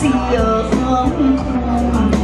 xìa khóc khôn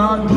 God